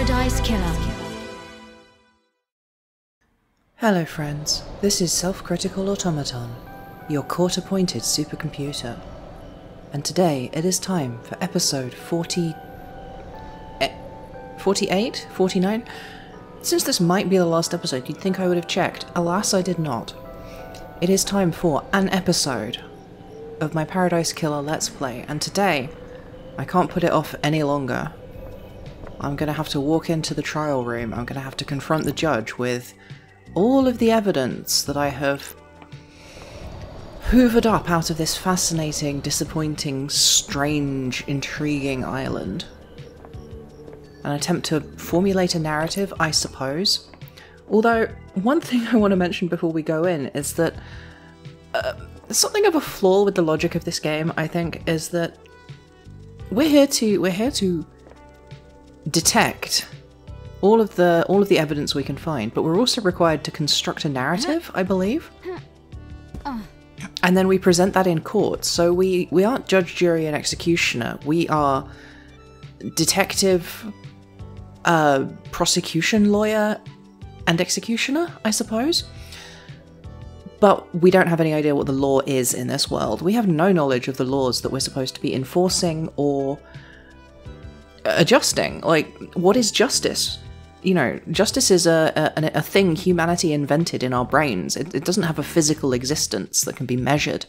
Paradise Killer. Hello, friends. This is Self Critical Automaton, your court appointed supercomputer. And today it is time for episode 40. eh, 48? 49? Since this might be the last episode, you'd think I would have checked. Alas, I did not. It is time for an episode of my Paradise Killer Let's Play, and today I can't put it off any longer. I'm gonna have to walk into the trial room, I'm gonna have to confront the judge with all of the evidence that I have hoovered up out of this fascinating, disappointing, strange, intriguing island. An attempt to formulate a narrative, I suppose. Although, one thing I want to mention before we go in is that uh, something of a flaw with the logic of this game, I think, is that we're here to we're here to detect all of the all of the evidence we can find, but we're also required to construct a narrative, I believe. And then we present that in court. So we we aren't judge, jury, and executioner. We are detective, uh, prosecution lawyer, and executioner, I suppose. But we don't have any idea what the law is in this world. We have no knowledge of the laws that we're supposed to be enforcing or adjusting. Like, what is justice? You know, justice is a, a, a thing humanity invented in our brains. It, it doesn't have a physical existence that can be measured.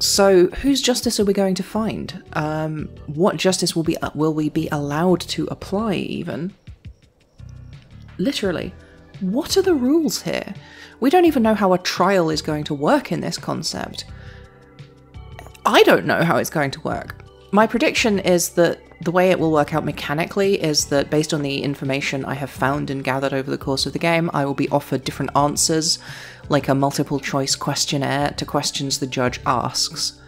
So, whose justice are we going to find? Um, what justice will be will we be allowed to apply? Even literally, what are the rules here? We don't even know how a trial is going to work in this concept. I don't know how it's going to work. My prediction is that the way it will work out mechanically is that based on the information I have found and gathered over the course of the game, I will be offered different answers, like a multiple choice questionnaire to questions the judge asks.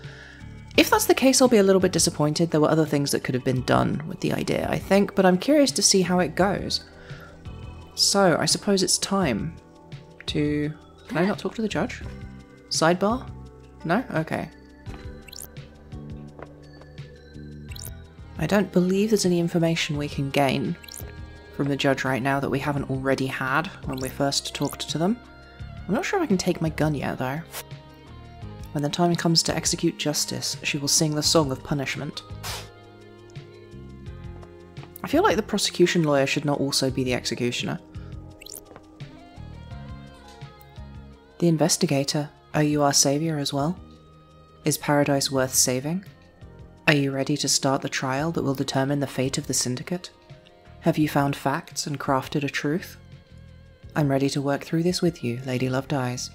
If that's the case, I'll be a little bit disappointed. There were other things that could have been done with the idea, I think, but I'm curious to see how it goes. So, I suppose it's time to. Can I not talk to the judge? Sidebar? No? Okay. I don't believe there's any information we can gain from the judge right now that we haven't already had when we first talked to them. I'm not sure if I can take my gun yet, though. When the time comes to execute justice, she will sing the song of punishment. I feel like the prosecution lawyer should not also be the executioner. The investigator, oh, are you our savior as well? Is paradise worth saving? Are you ready to start the trial that will determine the fate of the syndicate? Have you found facts and crafted a truth? I'm ready to work through this with you, Lady Love Dies.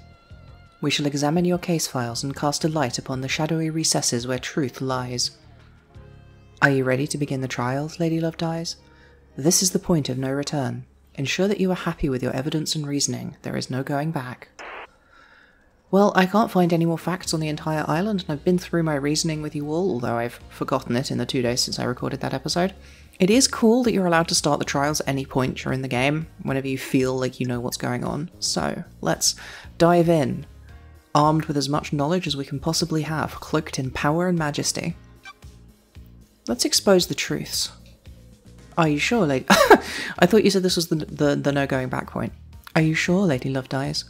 We shall examine your case files and cast a light upon the shadowy recesses where truth lies. Are you ready to begin the trials, Lady Love Dies? This is the point of no return. Ensure that you are happy with your evidence and reasoning. There is no going back. Well, I can't find any more facts on the entire island, and I've been through my reasoning with you all, although I've forgotten it in the two days since I recorded that episode. It is cool that you're allowed to start the trials any point during the game, whenever you feel like you know what's going on. So, let's dive in, armed with as much knowledge as we can possibly have, cloaked in power and majesty. Let's expose the truths. Are you sure, Lady? I thought you said this was the, the, the no going back point. Are you sure, Lady Love Dies?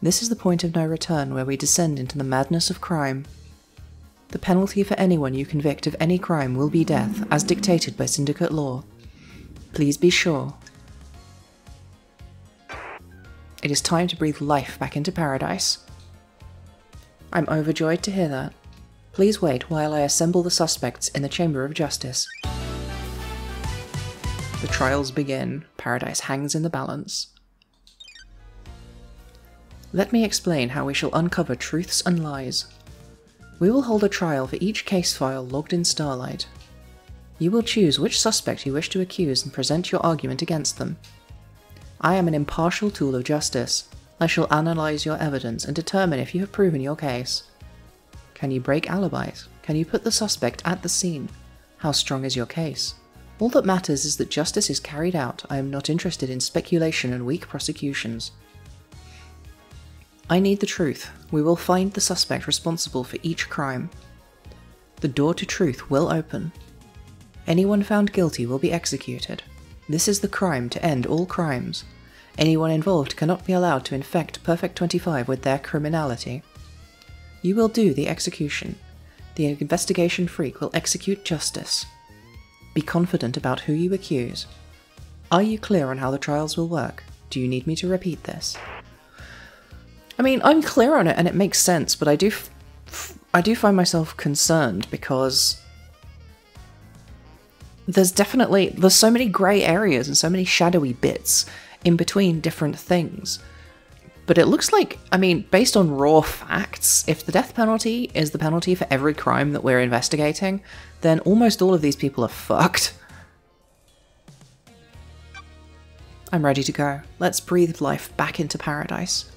This is the point of no return where we descend into the madness of crime. The penalty for anyone you convict of any crime will be death, as dictated by syndicate law. Please be sure. It is time to breathe life back into paradise. I'm overjoyed to hear that. Please wait while I assemble the suspects in the Chamber of Justice. The trials begin. Paradise hangs in the balance. Let me explain how we shall uncover truths and lies. We will hold a trial for each case file logged in Starlight. You will choose which suspect you wish to accuse and present your argument against them. I am an impartial tool of justice. I shall analyse your evidence and determine if you have proven your case. Can you break alibis? Can you put the suspect at the scene? How strong is your case? All that matters is that justice is carried out. I am not interested in speculation and weak prosecutions. I need the truth. We will find the suspect responsible for each crime. The door to truth will open. Anyone found guilty will be executed. This is the crime to end all crimes. Anyone involved cannot be allowed to infect Perfect 25 with their criminality. You will do the execution. The investigation freak will execute justice. Be confident about who you accuse. Are you clear on how the trials will work? Do you need me to repeat this? I mean, I'm clear on it and it makes sense, but I do I do find myself concerned because there's definitely there's so many grey areas and so many shadowy bits in between different things. But it looks like, I mean, based on raw facts, if the death penalty is the penalty for every crime that we're investigating, then almost all of these people are fucked. I'm ready to go. Let's breathe life back into paradise.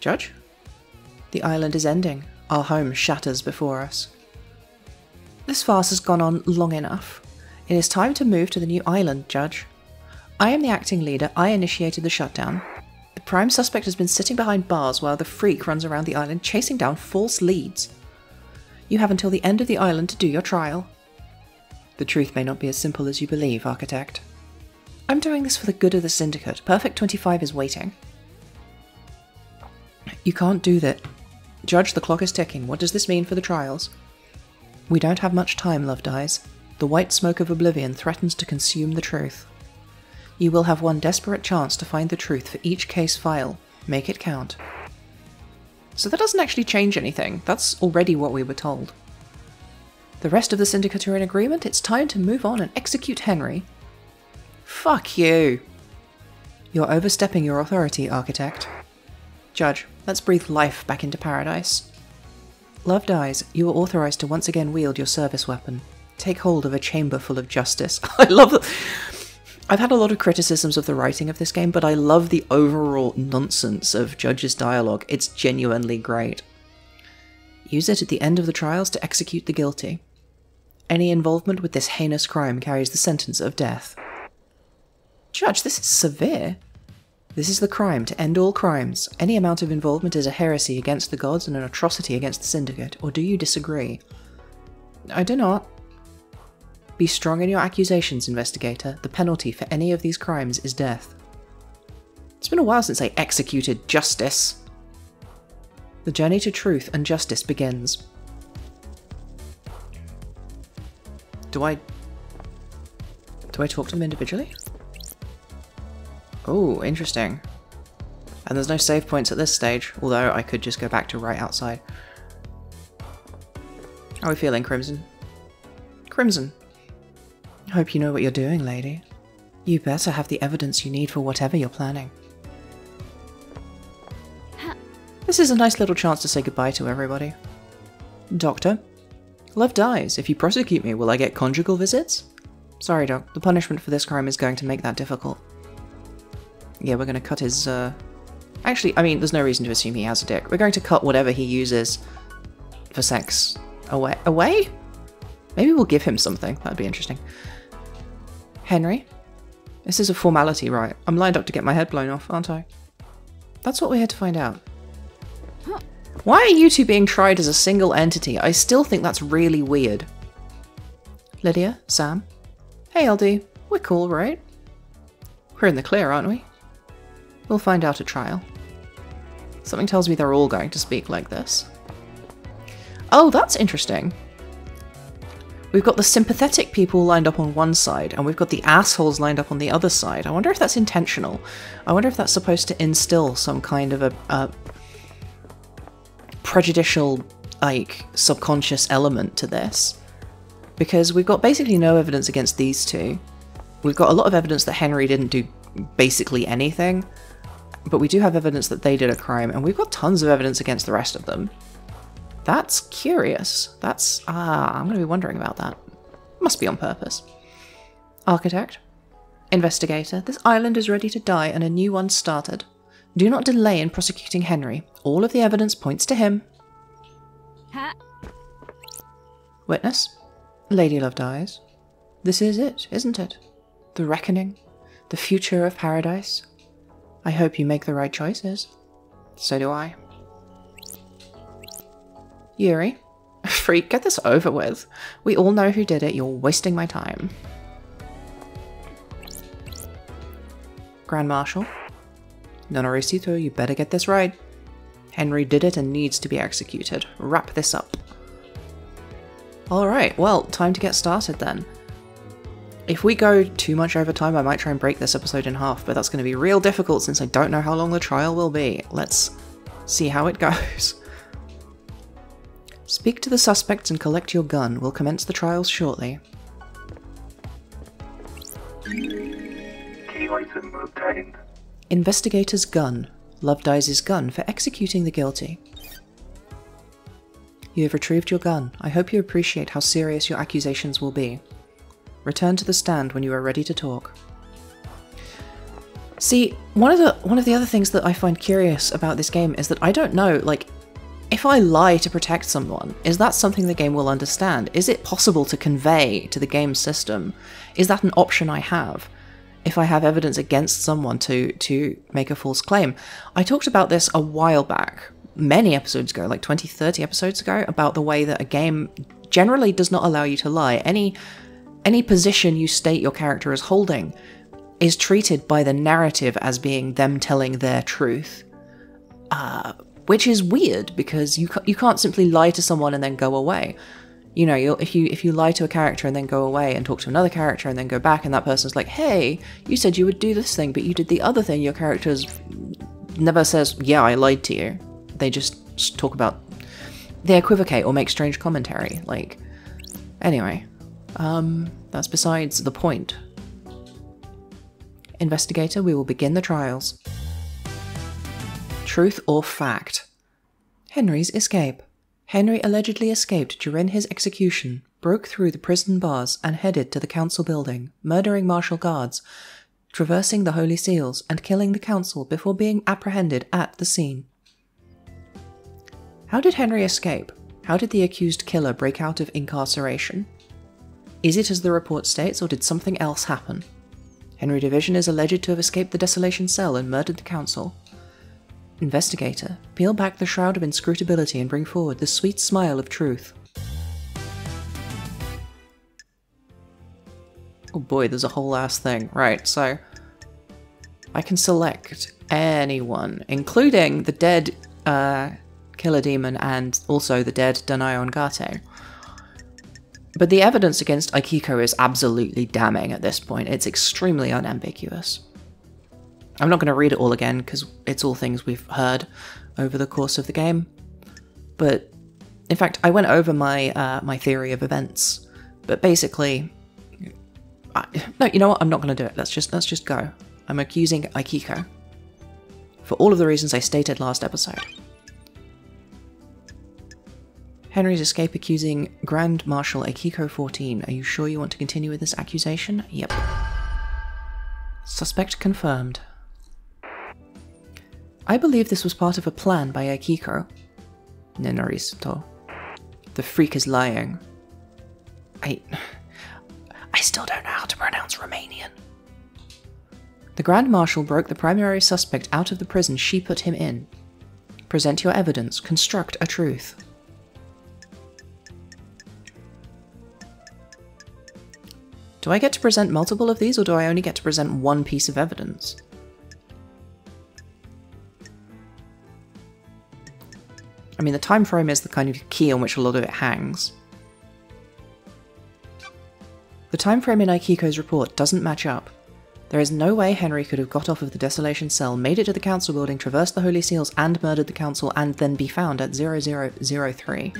Judge? The island is ending. Our home shatters before us. This farce has gone on long enough. It is time to move to the new island, Judge. I am the acting leader. I initiated the shutdown. The prime suspect has been sitting behind bars while the freak runs around the island chasing down false leads. You have until the end of the island to do your trial. The truth may not be as simple as you believe, Architect. I'm doing this for the good of the Syndicate. Perfect 25 is waiting. You can't do that. Judge, the clock is ticking. What does this mean for the trials? We don't have much time, Love Dies. The white smoke of oblivion threatens to consume the truth. You will have one desperate chance to find the truth for each case file. Make it count. So that doesn't actually change anything. That's already what we were told. The rest of the Syndicate are in agreement. It's time to move on and execute Henry. Fuck you. You're overstepping your authority, Architect. Judge, let's breathe life back into paradise. Love dies, you are authorized to once again wield your service weapon. Take hold of a chamber full of justice. I love it. I've had a lot of criticisms of the writing of this game, but I love the overall nonsense of Judge's dialogue. It's genuinely great. Use it at the end of the trials to execute the guilty. Any involvement with this heinous crime carries the sentence of death. Judge, this is severe. This is the crime to end all crimes. Any amount of involvement is a heresy against the gods and an atrocity against the Syndicate, or do you disagree? I do not. Be strong in your accusations, investigator. The penalty for any of these crimes is death. It's been a while since I executed justice. The journey to truth and justice begins. Do I... Do I talk to them individually? Oh, interesting. And there's no save points at this stage, although I could just go back to right outside. How are we feeling, Crimson? Crimson. Hope you know what you're doing, lady. You better have the evidence you need for whatever you're planning. This is a nice little chance to say goodbye to everybody. Doctor, Love dies. If you prosecute me, will I get conjugal visits? Sorry, Doc. The punishment for this crime is going to make that difficult. Yeah, we're going to cut his, uh... Actually, I mean, there's no reason to assume he has a dick. We're going to cut whatever he uses for sex away. Away? Maybe we'll give him something. That'd be interesting. Henry? This is a formality, right? I'm lined up to get my head blown off, aren't I? That's what we're here to find out. Why are you two being tried as a single entity? I still think that's really weird. Lydia? Sam? Hey, LD. We're cool, right? We're in the clear, aren't we? We'll find out at trial. Something tells me they're all going to speak like this. Oh, that's interesting. We've got the sympathetic people lined up on one side, and we've got the assholes lined up on the other side. I wonder if that's intentional. I wonder if that's supposed to instill some kind of a, a prejudicial, like, subconscious element to this. Because we've got basically no evidence against these two. We've got a lot of evidence that Henry didn't do basically anything, but we do have evidence that they did a crime, and we've got tons of evidence against the rest of them. That's curious. That's. Ah, I'm going to be wondering about that. Must be on purpose. Architect? Investigator, this island is ready to die and a new one started. Do not delay in prosecuting Henry. All of the evidence points to him. Ha. Witness? Lady Love dies. This is it, isn't it? The reckoning? The future of paradise? I hope you make the right choices. So do I. Yuri? freak, get this over with. We all know who did it, you're wasting my time. Grand Marshal. Nonoricito, you better get this right. Henry did it and needs to be executed. Wrap this up. Alright, well, time to get started then. If we go too much over time, I might try and break this episode in half, but that's going to be real difficult since I don't know how long the trial will be. Let's see how it goes. Speak to the suspects and collect your gun. We'll commence the trials shortly. Key item obtained. Investigator's gun. Love Dies' gun for executing the guilty. You have retrieved your gun. I hope you appreciate how serious your accusations will be. Return to the stand when you are ready to talk. See, one of the one of the other things that I find curious about this game is that I don't know, like, if I lie to protect someone, is that something the game will understand? Is it possible to convey to the game system? Is that an option I have? If I have evidence against someone to to make a false claim. I talked about this a while back, many episodes ago, like 20, 30 episodes ago, about the way that a game generally does not allow you to lie. Any any position you state your character is holding is treated by the narrative as being them telling their truth. Uh, which is weird because you you can't simply lie to someone and then go away. You know, if you if you lie to a character and then go away and talk to another character and then go back and that person's like, "Hey, you said you would do this thing, but you did the other thing." Your character's never says, "Yeah, I lied to you." They just talk about they equivocate or make strange commentary. Like, anyway, um, that's besides the point. Investigator, we will begin the trials. Truth or fact? Henry's escape. Henry allegedly escaped during his execution, broke through the prison bars, and headed to the council building, murdering martial guards, traversing the holy seals, and killing the council before being apprehended at the scene. How did Henry escape? How did the accused killer break out of incarceration? Is it as the report states, or did something else happen? Henry Division is alleged to have escaped the desolation cell and murdered the council. Investigator, peel back the shroud of inscrutability and bring forward the sweet smile of truth. Oh boy, there's a whole ass thing. Right, so I can select anyone, including the dead uh, killer demon and also the dead Danae Gate. But the evidence against Aikiko is absolutely damning at this point. It's extremely unambiguous. I'm not going to read it all again because it's all things we've heard over the course of the game. But in fact, I went over my uh, my theory of events. But basically, I, no, you know what? I'm not going to do it. Let's just let's just go. I'm accusing Aikiko for all of the reasons I stated last episode. Henry's escape accusing Grand Marshal Akiko 14. Are you sure you want to continue with this accusation? Yep. Suspect confirmed. I believe this was part of a plan by Akiko. Nenoristo. The freak is lying. I... I still don't know how to pronounce Romanian. The Grand Marshal broke the primary suspect out of the prison she put him in. Present your evidence. Construct a truth. Do I get to present multiple of these, or do I only get to present one piece of evidence? I mean, the time frame is the kind of key on which a lot of it hangs. The time frame in Aikiko's report doesn't match up. There is no way Henry could have got off of the Desolation Cell, made it to the Council building, traversed the Holy Seals, and murdered the Council, and then be found at 0003.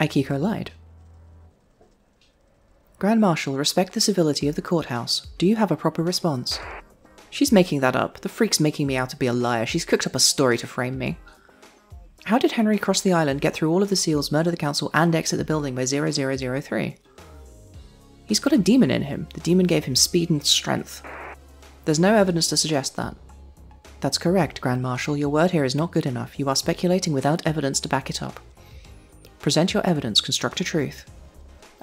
Aikiko lied. Grand Marshal, respect the civility of the courthouse. Do you have a proper response? She's making that up. The freak's making me out to be a liar. She's cooked up a story to frame me. How did Henry cross the island, get through all of the seals, murder the council, and exit the building by 0003? He's got a demon in him. The demon gave him speed and strength. There's no evidence to suggest that. That's correct, Grand Marshal. Your word here is not good enough. You are speculating without evidence to back it up. Present your evidence, construct a truth.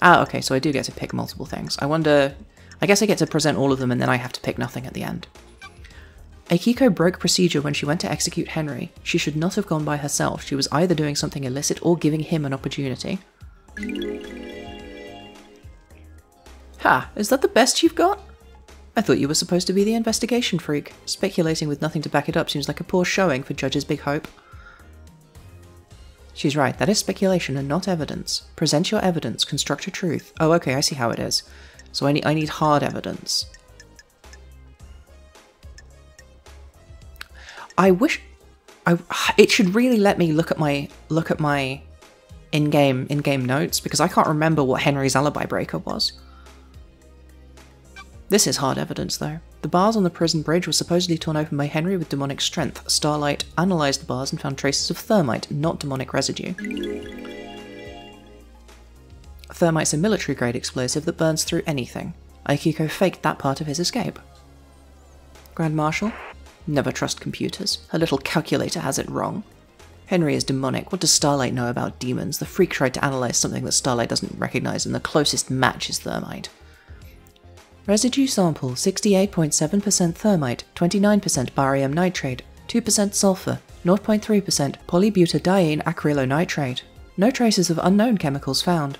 Ah, okay, so I do get to pick multiple things. I wonder... I guess I get to present all of them and then I have to pick nothing at the end. Akiko broke procedure when she went to execute Henry. She should not have gone by herself. She was either doing something illicit or giving him an opportunity. Ha, is that the best you've got? I thought you were supposed to be the investigation freak. Speculating with nothing to back it up seems like a poor showing for Judge's big hope. She's right, that is speculation and not evidence. Present your evidence, construct a truth. Oh, okay, I see how it is. So I need, I need hard evidence. I wish I it should really let me look at my look at my in-game in-game notes because I can't remember what Henry's alibi breaker was. This is hard evidence though. The bars on the prison bridge were supposedly torn open by Henry with demonic strength. Starlight analysed the bars and found traces of thermite, not demonic residue. Thermite's a military grade explosive that burns through anything. Aikiko faked that part of his escape. Grand Marshal? Never trust computers. Her little calculator has it wrong. Henry is demonic. What does Starlight know about demons? The freak tried to analyze something that Starlight doesn't recognize, and the closest match is thermite. Residue sample 68.7% thermite, 29% barium nitrate, 2% sulfur, 0.3% polybutadiene acrylonitrate. No traces of unknown chemicals found.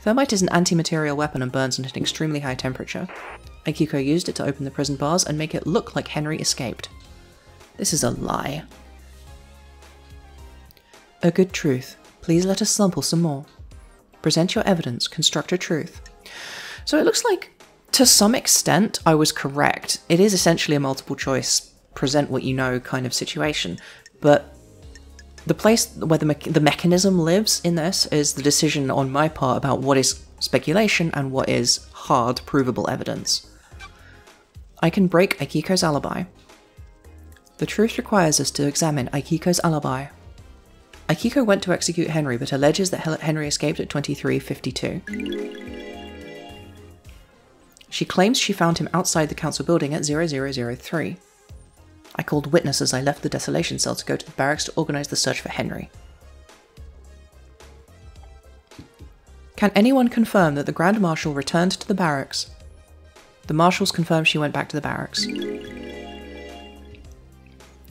Thermite is an anti-material weapon and burns at an extremely high temperature. Akiko used it to open the prison bars and make it look like Henry escaped. This is a lie. A good truth. Please let us sample some more. Present your evidence, construct a truth. So it looks like, to some extent, I was correct. It is essentially a multiple choice, present what you know kind of situation, but the place where the, me the mechanism lives in this is the decision on my part about what is speculation and what is hard, provable evidence. I can break Aikiko's alibi. The truth requires us to examine Aikiko's alibi. Aikiko went to execute Henry, but alleges that Henry escaped at 2352. She claims she found him outside the council building at 0003. I called witness as I left the desolation cell to go to the barracks to organise the search for Henry. Can anyone confirm that the Grand Marshal returned to the barracks the marshals confirm she went back to the barracks.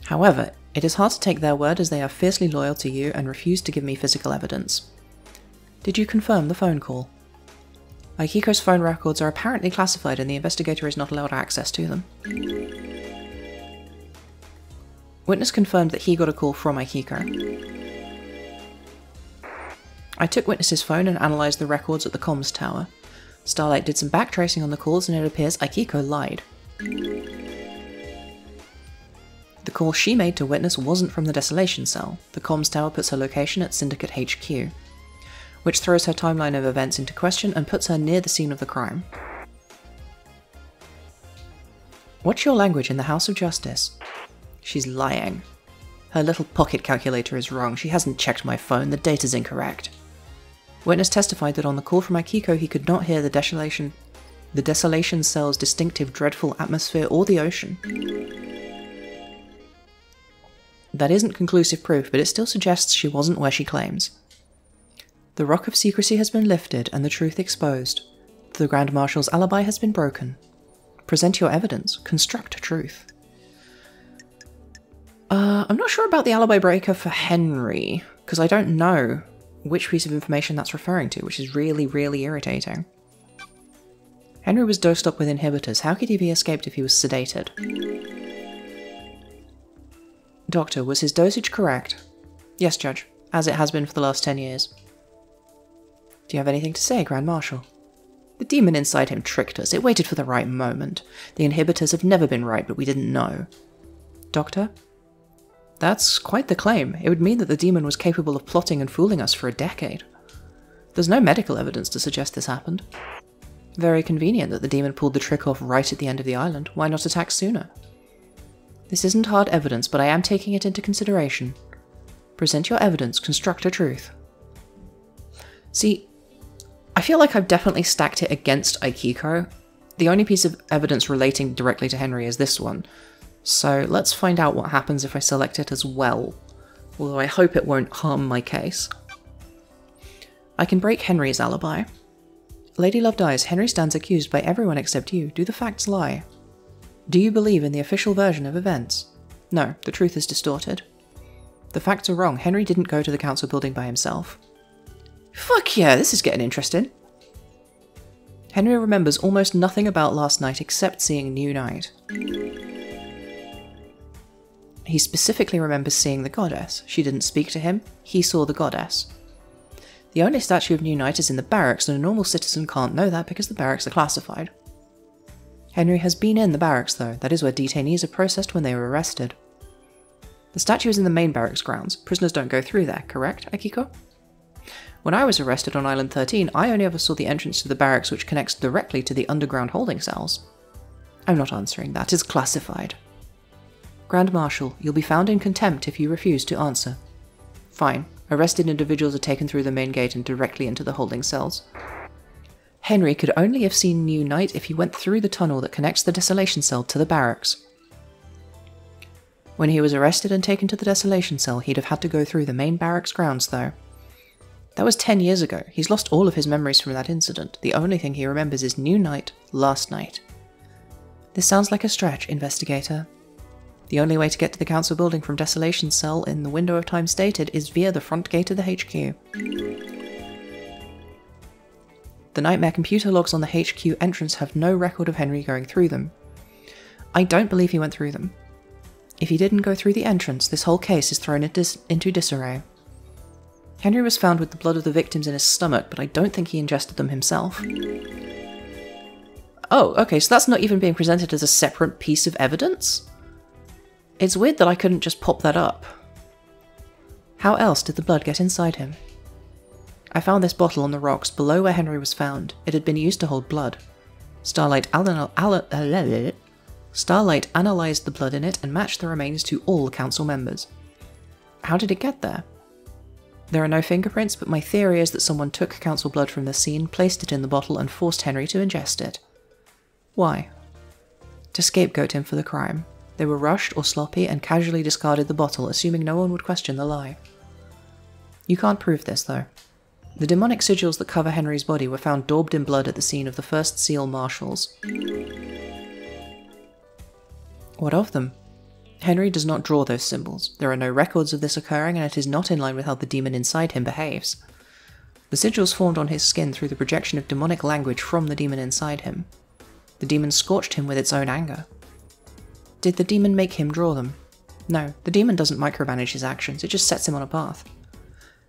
However, it is hard to take their word as they are fiercely loyal to you and refuse to give me physical evidence. Did you confirm the phone call? Aikiko's phone records are apparently classified and the investigator is not allowed access to them. Witness confirmed that he got a call from Aikiko. I took Witness's phone and analysed the records at the comms tower. Starlight did some backtracing on the calls and it appears Aikiko lied. The call she made to witness wasn't from the Desolation Cell. The comms tower puts her location at Syndicate HQ, which throws her timeline of events into question and puts her near the scene of the crime. What's your language in the House of Justice? She's lying. Her little pocket calculator is wrong. She hasn't checked my phone. The data's incorrect. Witness testified that on the call from Aikiko he could not hear the desolation the desolation cell's distinctive dreadful atmosphere or the ocean. That isn't conclusive proof, but it still suggests she wasn't where she claims. The rock of secrecy has been lifted and the truth exposed. The Grand Marshal's alibi has been broken. Present your evidence. Construct truth. Uh, I'm not sure about the alibi breaker for Henry, because I don't know which piece of information that's referring to, which is really, really irritating. Henry was dosed up with inhibitors. How could he be escaped if he was sedated? Doctor, was his dosage correct? Yes, Judge, as it has been for the last 10 years. Do you have anything to say, Grand Marshal? The demon inside him tricked us. It waited for the right moment. The inhibitors have never been right, but we didn't know. Doctor? That's quite the claim. It would mean that the demon was capable of plotting and fooling us for a decade. There's no medical evidence to suggest this happened. Very convenient that the demon pulled the trick off right at the end of the island. Why not attack sooner? This isn't hard evidence, but I am taking it into consideration. Present your evidence, construct a truth. See, I feel like I've definitely stacked it against Aikiko. The only piece of evidence relating directly to Henry is this one, so let's find out what happens if I select it as well, although I hope it won't harm my case. I can break Henry's alibi. Lady Love dies. Henry stands accused by everyone except you. Do the facts lie? Do you believe in the official version of events? No, the truth is distorted. The facts are wrong. Henry didn't go to the council building by himself. Fuck yeah, this is getting interesting. Henry remembers almost nothing about last night except seeing New Night. He specifically remembers seeing the goddess. She didn't speak to him, he saw the goddess. The only statue of New Night is in the barracks, and a normal citizen can't know that because the barracks are classified. Henry has been in the barracks, though. That is where detainees are processed when they are arrested. The statue is in the main barracks grounds. Prisoners don't go through there, correct, Akiko? When I was arrested on Island 13, I only ever saw the entrance to the barracks which connects directly to the underground holding cells. I'm not answering that, it's classified. Grand Marshal, you'll be found in contempt if you refuse to answer. Fine. Arrested individuals are taken through the main gate and directly into the holding cells. Henry could only have seen New Night if he went through the tunnel that connects the desolation cell to the barracks. When he was arrested and taken to the desolation cell, he'd have had to go through the main barracks grounds, though. That was 10 years ago. He's lost all of his memories from that incident. The only thing he remembers is New Night, last night. This sounds like a stretch, investigator. The only way to get to the council building from Desolation Cell in the window of time stated is via the front gate of the HQ. The Nightmare computer logs on the HQ entrance have no record of Henry going through them. I don't believe he went through them. If he didn't go through the entrance, this whole case is thrown into disarray. Henry was found with the blood of the victims in his stomach, but I don't think he ingested them himself. Oh, okay, so that's not even being presented as a separate piece of evidence? It's weird that I couldn't just pop that up. How else did the blood get inside him? I found this bottle on the rocks below where Henry was found. It had been used to hold blood. Starlight, Starlight analysed the blood in it and matched the remains to all council members. How did it get there? There are no fingerprints, but my theory is that someone took council blood from the scene, placed it in the bottle, and forced Henry to ingest it. Why? To scapegoat him for the crime. They were rushed or sloppy and casually discarded the bottle, assuming no one would question the lie. You can't prove this, though. The demonic sigils that cover Henry's body were found daubed in blood at the scene of the first seal marshals. What of them? Henry does not draw those symbols. There are no records of this occurring, and it is not in line with how the demon inside him behaves. The sigils formed on his skin through the projection of demonic language from the demon inside him. The demon scorched him with its own anger. Did the demon make him draw them? No, the demon doesn't micromanage his actions, it just sets him on a path.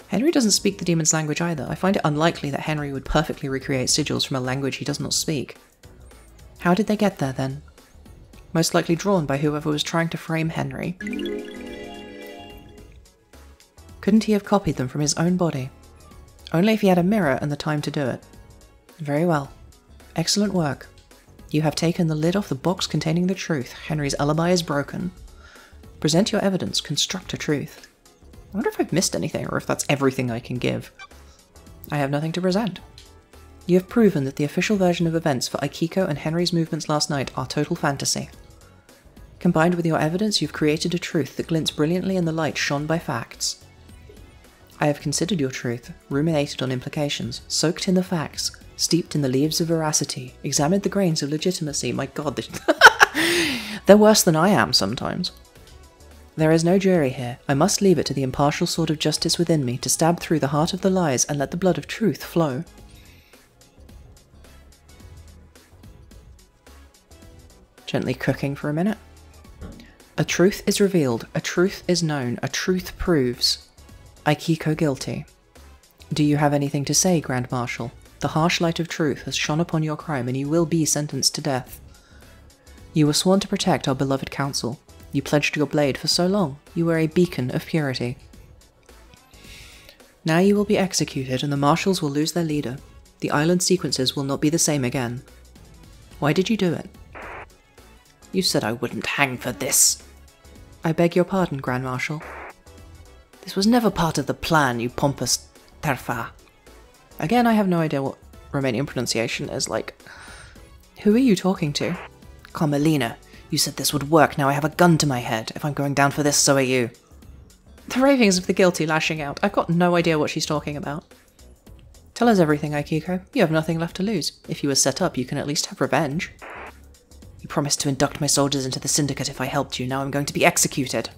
Henry doesn't speak the demon's language either. I find it unlikely that Henry would perfectly recreate sigils from a language he does not speak. How did they get there then? Most likely drawn by whoever was trying to frame Henry. Couldn't he have copied them from his own body? Only if he had a mirror and the time to do it. Very well. Excellent work. You have taken the lid off the box containing the truth. Henry's alibi is broken. Present your evidence, construct a truth. I wonder if I've missed anything or if that's everything I can give. I have nothing to present. You have proven that the official version of events for Akiko and Henry's movements last night are total fantasy. Combined with your evidence, you've created a truth that glints brilliantly in the light shone by facts. I have considered your truth, ruminated on implications, soaked in the facts, steeped in the leaves of veracity, examined the grains of legitimacy. My god, they're worse than I am sometimes. There is no jury here. I must leave it to the impartial sword of justice within me to stab through the heart of the lies and let the blood of truth flow. Gently cooking for a minute. A truth is revealed, a truth is known, a truth proves. Aikiko guilty. Do you have anything to say, Grand Marshal? The harsh light of truth has shone upon your crime and you will be sentenced to death. You were sworn to protect our beloved council. You pledged your blade for so long. You were a beacon of purity. Now you will be executed and the marshals will lose their leader. The island sequences will not be the same again. Why did you do it? You said I wouldn't hang for this, I beg your pardon, Grand Marshal. This was never part of the plan, you pompous terfa. Again, I have no idea what Romanian pronunciation is like. Who are you talking to? Carmelina, you said this would work, now I have a gun to my head. If I'm going down for this, so are you. The ravings of the guilty lashing out. I've got no idea what she's talking about. Tell us everything, Aikiko. You have nothing left to lose. If you were set up, you can at least have revenge. Promised to induct my soldiers into the syndicate if I helped you. Now I'm going to be executed.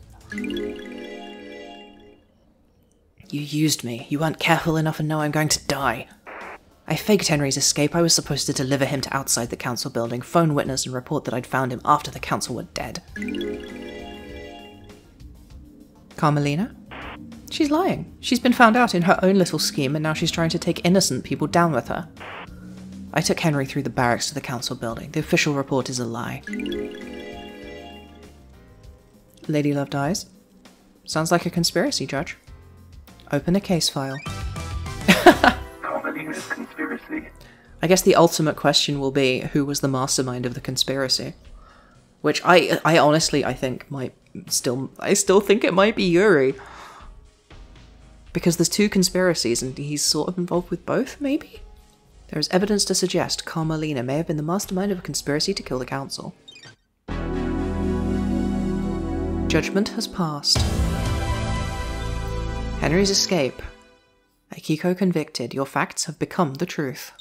You used me. You weren't careful enough, and now I'm going to die. I faked Henry's escape. I was supposed to deliver him to outside the council building, phone witness, and report that I'd found him after the council were dead. Carmelina? She's lying. She's been found out in her own little scheme, and now she's trying to take innocent people down with her. I took Henry through the barracks to the council building. The official report is a lie. Lady Love dies? Sounds like a conspiracy, Judge. Open a case file. Comedy is conspiracy. I guess the ultimate question will be who was the mastermind of the conspiracy? Which I I honestly I think might still I still think it might be Yuri. Because there's two conspiracies and he's sort of involved with both, maybe? There is evidence to suggest Carmelina may have been the mastermind of a conspiracy to kill the council. Judgment has passed. Henry's escape. Akiko convicted. Your facts have become the truth.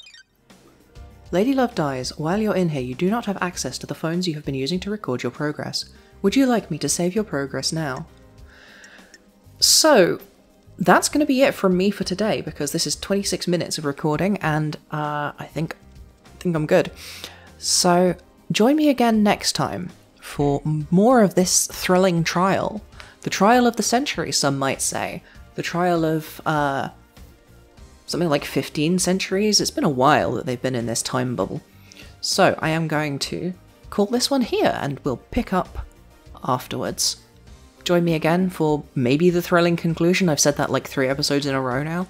Lady Love dies. While you're in here, you do not have access to the phones you have been using to record your progress. Would you like me to save your progress now? So, that's going to be it from me for today because this is 26 minutes of recording and uh, I think I think I'm good. So join me again next time for more of this thrilling trial, the trial of the century, some might say, the trial of uh, something like 15 centuries. It's been a while that they've been in this time bubble. So I am going to call this one here and we'll pick up afterwards. Join me again for maybe the thrilling conclusion. I've said that like three episodes in a row now.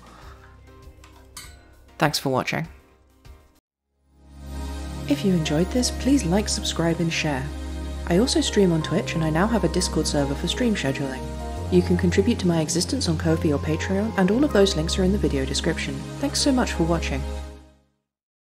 Thanks for watching. If you enjoyed this, please like, subscribe, and share. I also stream on Twitch, and I now have a Discord server for stream scheduling. You can contribute to my existence on Ko-fi or Patreon, and all of those links are in the video description. Thanks so much for watching.